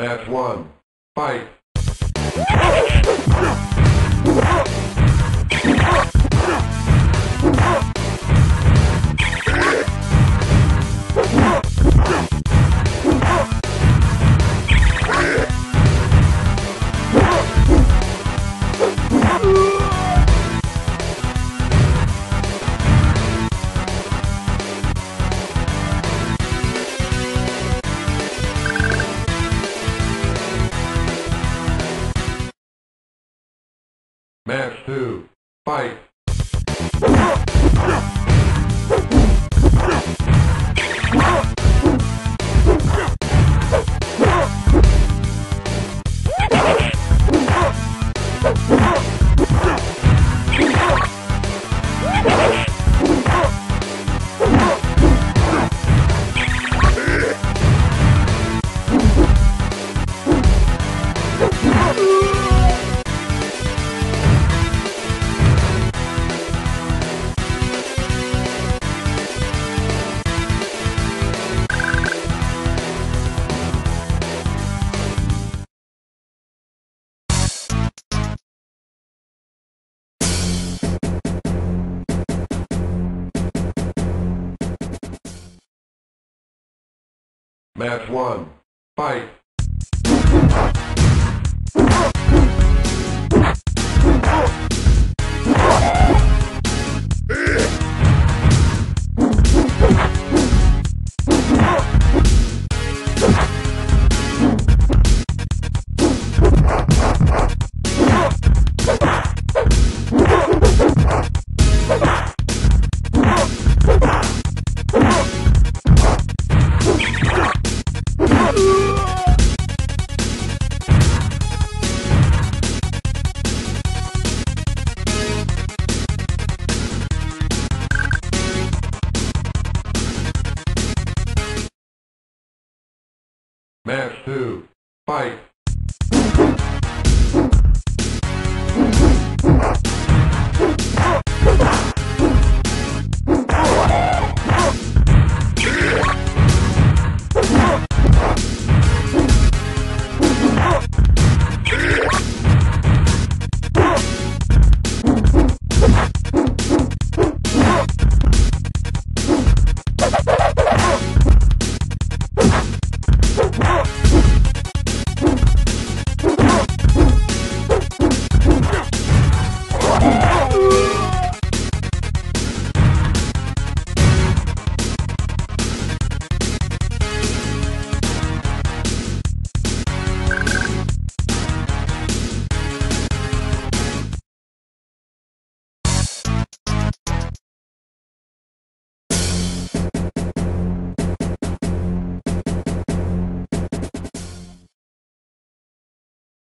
Match one. Fight. Match one. Fight.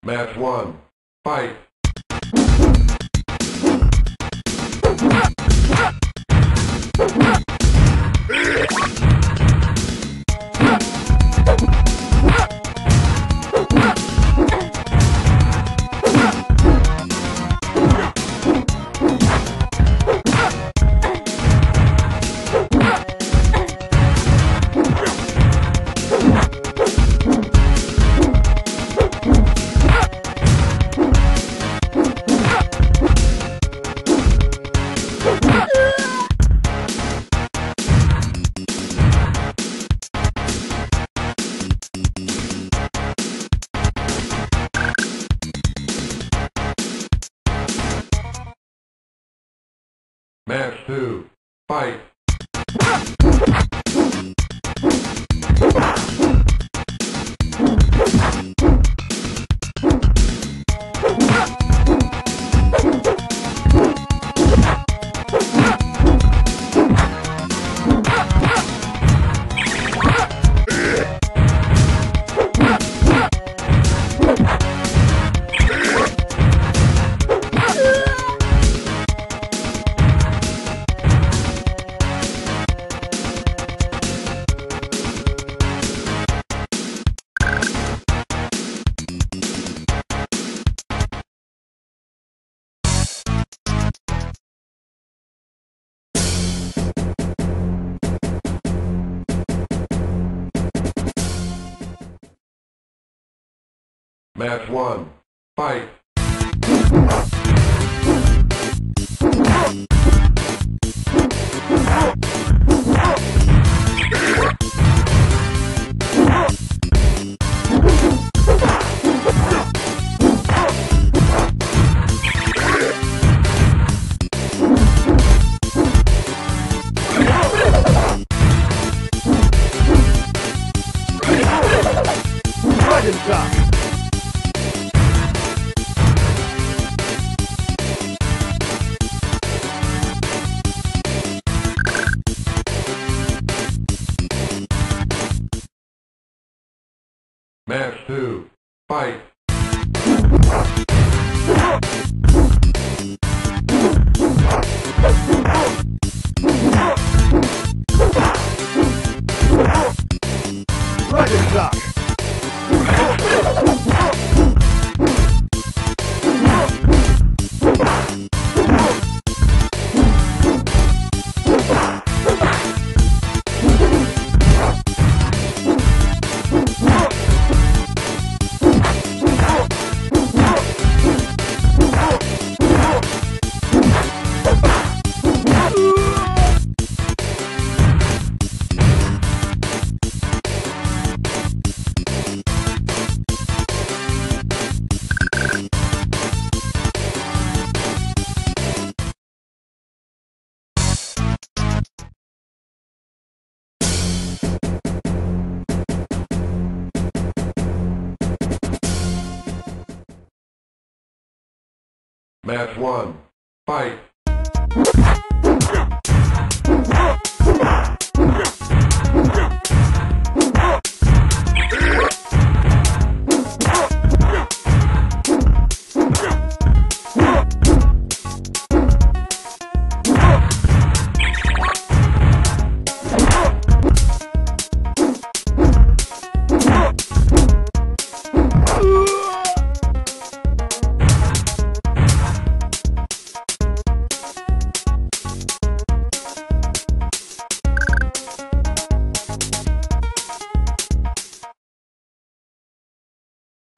Match one. Fight. Two. Match 1. Fight! Match 1. Fight!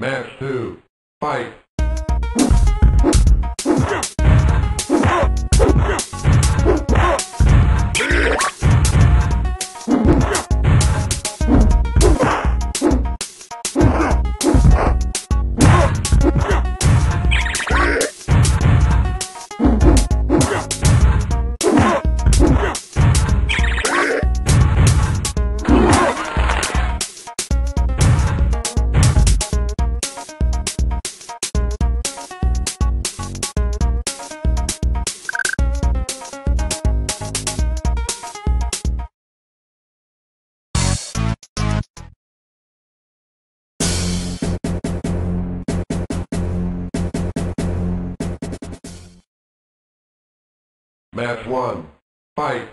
Match 2. Fight! Match 1. Fight!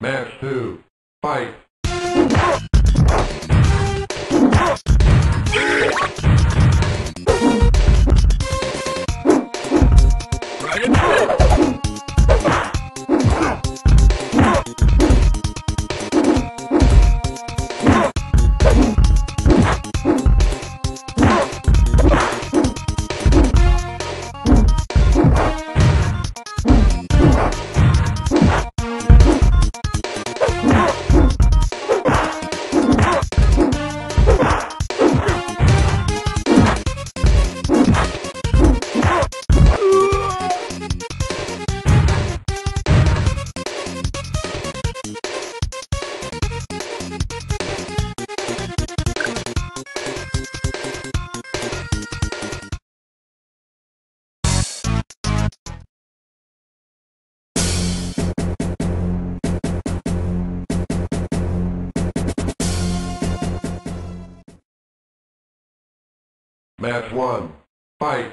Match 2. Fight! Match 1. Fight!